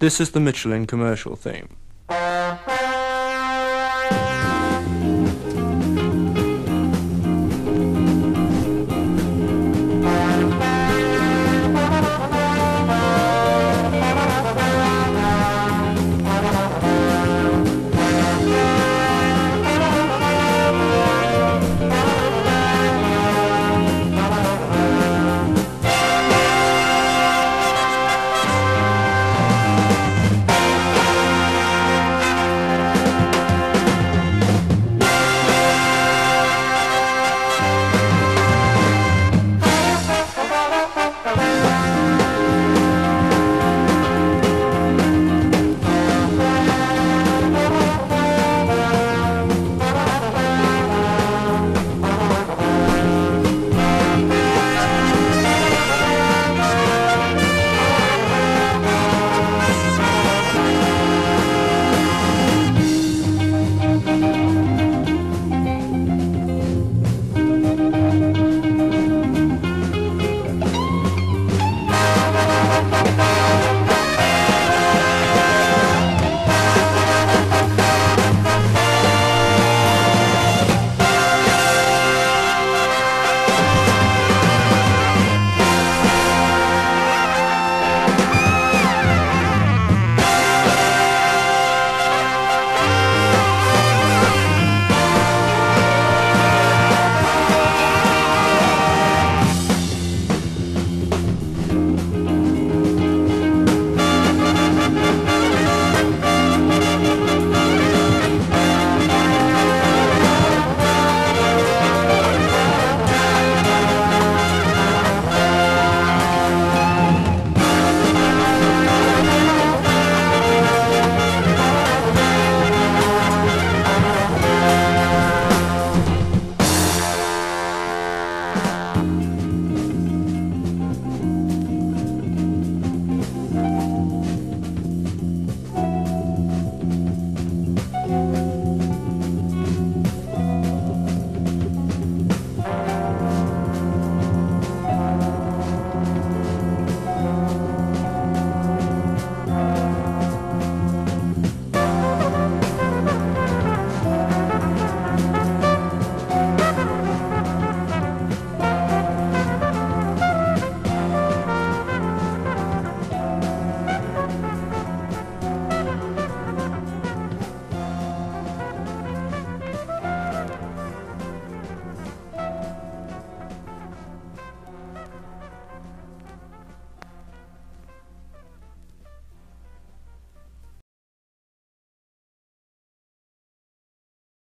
This is the Michelin commercial theme.